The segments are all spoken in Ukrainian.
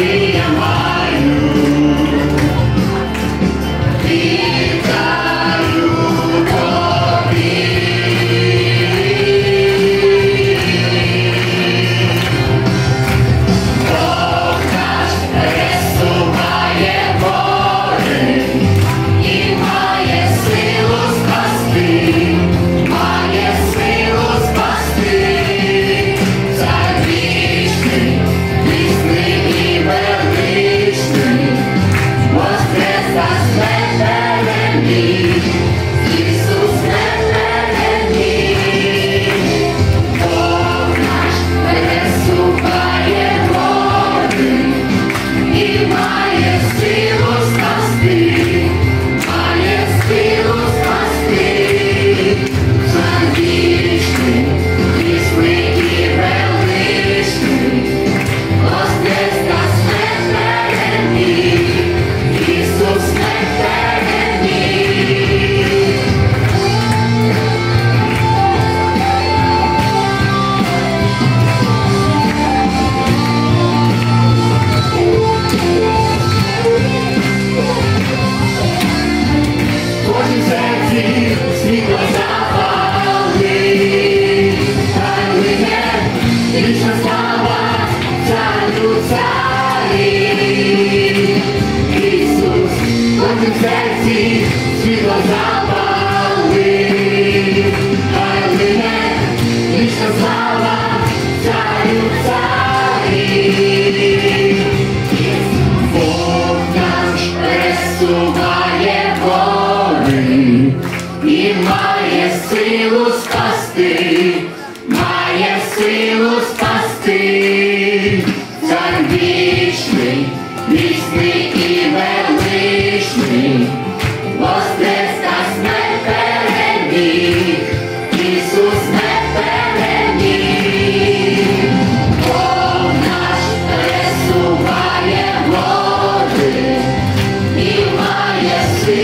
Maria. Ти світло запали, хай мене вічна слава царю царі. Бог наш пересуває гори і має силу спасти, має силу спасти царбі.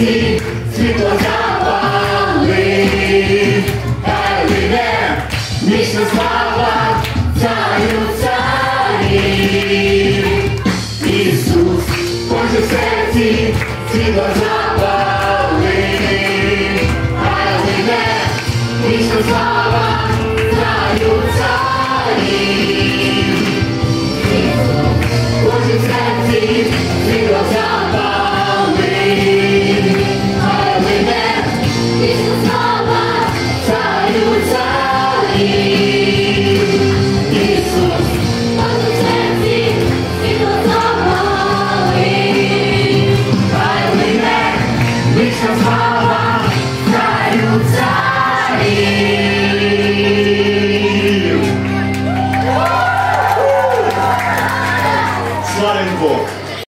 вогні світло запали, та йде вічна слава царю царів. Ісус, Боже серці, світло запали.